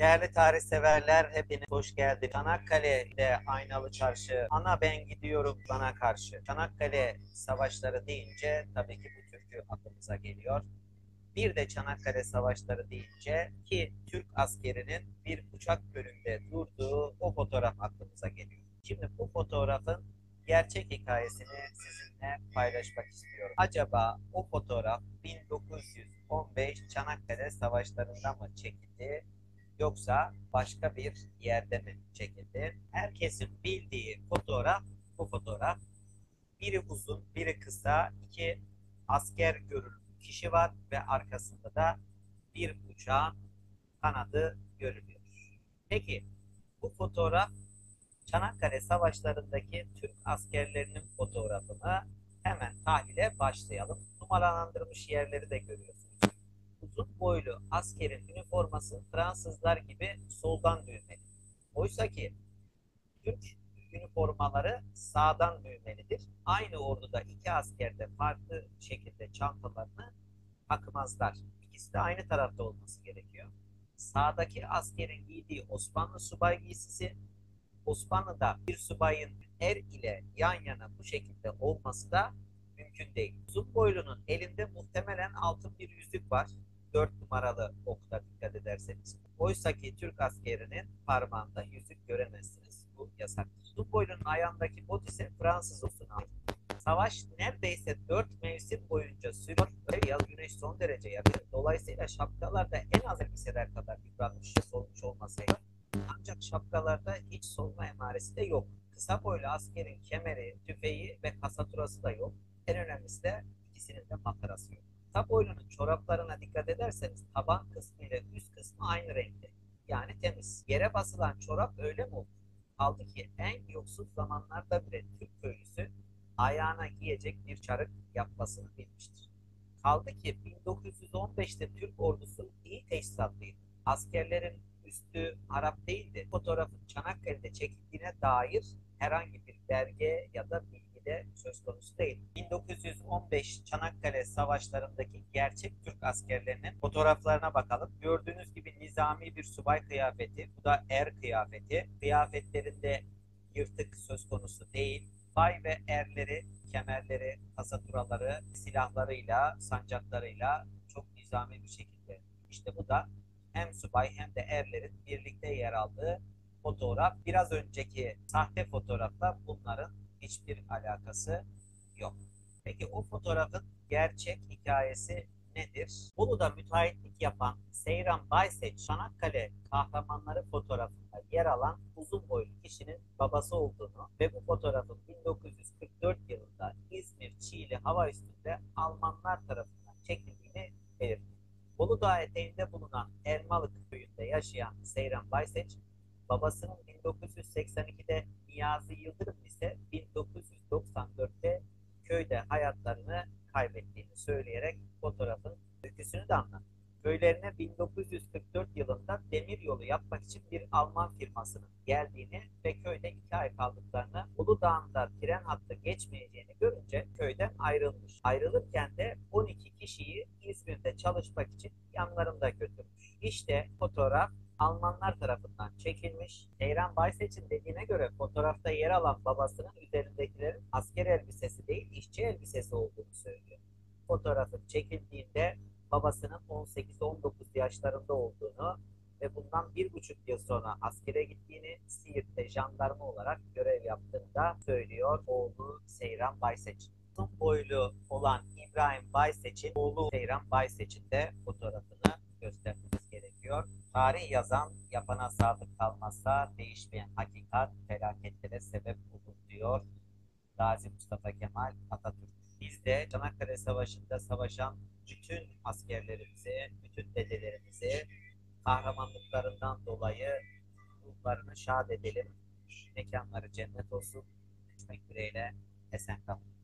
Değerli tarih severler hepiniz hoş geldiniz. Çanakkale'de Aynalı Çarşı, ana ben gidiyorum bana karşı. Çanakkale savaşları deyince tabii ki bu türkü aklımıza geliyor. Bir de Çanakkale savaşları deyince ki Türk askerinin bir uçak önünde durduğu o fotoğraf aklımıza geliyor. Şimdi bu fotoğrafın gerçek hikayesini sizinle paylaşmak istiyorum. Acaba o fotoğraf 1915 Çanakkale savaşlarında mı çekildi yoksa başka bir yerde mi çekildi? Herkesin bildiği fotoğraf bu fotoğraf. Biri uzun, biri kısa, iki asker görünümlü kişi var ve arkasında da bir uçağın kanadı görülüyor. Peki bu fotoğraf Çanakkale Savaşları'ndaki Türk askerlerinin fotoğrafını hemen tahlile başlayalım. Numaralandırılmış yerleri de görüyorsunuz. Uzun boylu askerin üniforması Fransızlar gibi soldan düğmeli. Oysa ki Türk üniformaları sağdan düğmelidir. Aynı orduda iki asker de farklı şekilde çantalarını takmazlar. İkisi de aynı tarafta olması gerekiyor. Sağdaki askerin giydiği Osmanlı subay giysisi Osmanlı'da bir subayın er ile yan yana bu şekilde olması da mümkün değil. Uzun boylunun elinde muhtemelen altın bir yüzük var. 4 numaralı okta dikkat ederseniz. Oysa ki Türk askerinin parmağında yüzük göremezsiniz. Bu yasaktır. Uzun boylunun ayağındaki bot ise Fransız osuna ait. Savaş neredeyse 4 mevsim boyunca sürüyor ve yaz güneş son derece yakın. Dolayısıyla şapkalarda en az elbiseler kadar yıpranmış, solmuş olması ancak şapkalarda hiç solma emaresi de yok. Kısa boylu askerin kemeri, tüfeği ve kasaturası da yok. En önemlisi de ikisinin de makarası yok. Kısa boylunun çoraplarına dikkat ederseniz taban kısmı ile üst kısmı aynı renkte. Yani temiz. Yere basılan çorap öyle mi olur? Kaldı ki en yoksul zamanlarda bile Türk köylüsü ayağına giyecek bir çarık yapmasını bilmiştir. Kaldı ki 1915'te Türk ordusu iyi teçhizatlıydı. Askerlerin üstü Arap değildi. Fotoğrafın Çanakkale'de çekildiğine dair herhangi bir belge ya da bilgi de söz konusu değil. 1915 Çanakkale savaşlarındaki gerçek Türk askerlerinin fotoğraflarına bakalım. Gördüğünüz gibi nizami bir subay kıyafeti, bu da er kıyafeti. Kıyafetlerinde yırtık söz konusu değil. Bay ve erleri, kemerleri, tasaturaları, silahlarıyla, sancaklarıyla çok nizami bir şekilde. İşte bu da hem subay hem de erlerin birlikte yer aldığı fotoğraf. Biraz önceki sahte fotoğrafla bunların hiçbir alakası yok. Peki o fotoğrafın gerçek hikayesi nedir? Bolu'da müteahhitlik yapan Seyran Bayseç, Çanakkale kahramanları fotoğrafında yer alan uzun boylu kişinin babası olduğunu ve bu fotoğrafın 1944 yılında İzmir Çiğli hava üstünde Almanlar tarafından çekildiğini belirtti. Bolu Dağı eteğinde bulunan Elmalık köyünde yaşayan Seyran Bayseç, babasının 1982'de Niyazi Yıldırım ise 1994'te köyde hayatlarını kaybettiğini söyleyerek fotoğrafın öyküsünü de anlattı. Köylerine 1944 yılında demir yolu yapmak için bir Alman firmasının geldiğini ve köyde iki ay kaldıklarını, Uludağ'ında tren hattı geçmeyeceğini görünce köyden ayrılmış. Ayrılırken de 12 kişiyi İzmir'de çalışmak için yanlarında götürmüş. İşte fotoğraf Almanlar tarafından çekilmiş. Seyran Bayseç'in dediğine göre fotoğrafta yer alan babasının üzerindekilerin asker elbisesi değil işçi elbisesi olduğunu söylüyor. Fotoğrafın çekildiğinde babasının 18-19 yaşlarında olduğunu ve bundan bir buçuk yıl sonra askere gittiğini, Siirt'te jandarma olarak görev yaptığını da söylüyor oğlu Seyran Bayseç. Uzun boylu olan İbrahim Bayseç'in oğlu Seyran Bayseç'in de fotoğrafını göstermemiz gerekiyor. Tarih yazan yapana sadık kalmazsa değişmeyen hakikat felaketlere sebep olur diyor Gazi Mustafa Kemal Atatürk. Biz de Çanakkale Savaşı'nda savaşan bütün askerlerimizi, bütün dedelerimizi kahramanlıklarından dolayı ruhlarını şad edelim. Mekanları cennet olsun. Görüşmek dileğiyle. Esen kalın.